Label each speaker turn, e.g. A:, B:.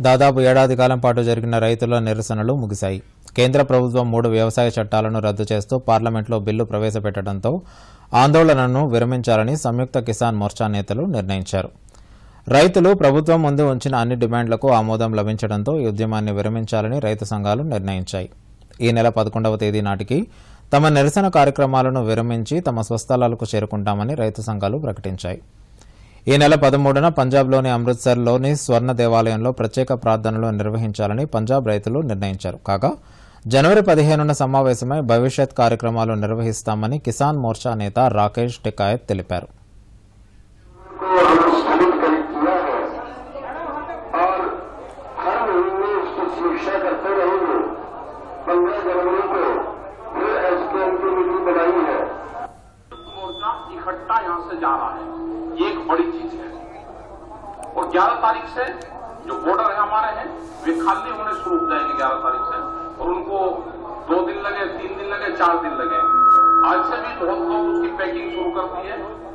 A: దాదాపు ఏడాది కాలం పాటు జరిగిన రైతుల నిరసనలు ముగిశాయి. కేంద్ర ప్రభుత్వం మూడు వ్యవసాయ చట్టాలను రద్దు చేస్తూ పార్లమెంట్లో బిల్లు ప్రవేశపెట్టడంతో ఆందోళనను విరమించాలని సంయుక్త కిసాన్ మోర్చా నేతలు నిర్ణయించారు. రైతులు ప్రభుత్వం ముందు ఉంచిన అన్ని డిమాండ్లకు ఆమోదం లభించడంతో ఈ ఉద్యమాన్ని విరమించాలని రైతు సంఘాలు నిర్ణయించాయి. ఈ నెల పదకొండవ తేదీ నాటికి తమ నిరసన కార్యక్రమాలను విరమించి తమ స్వస్థలాలకు చేరుకుంటామని రైతు సంఘాలు ప్రకటించాయి. ఈ నెల పదమూడున పంజాబ్లోని అమృత్సర్లోని స్వర్ణ దేవాలయంలో ప్రత్యేక ప్రార్థనలు నిర్వహించాలని పంజాబ్ రైతులు నిర్ణయించారు కాగా జనవరి పదిహేనున సమావేశమై భవిష్యత్ కార్యక్రమాలు నిర్వహిస్తామని కిసాన్ మోర్చా నేత రాకేష్ టికాయత్ తెలిపారు
B: को हमने स्थगित कर किया है और हर महीने उसकी समीक्षा करते रहेंगे पंद्रह जनवरी को फिर एसकेएम की मीटिंग बनाई है
C: मोर्चा इकट्ठा यहां से जा रहा है ये एक बड़ी चीज़ है। और 11 तारीख से जो बॉर्डर है हमारे हैं, वे खाली होने शुरू हो जाएँगे 11 तारीख से। और उनको दो दिन लगे, तीन दिन लगे, चार दिन लगे। आज से भी बहुत लोग उसकी पैकिंग शुरू करती है।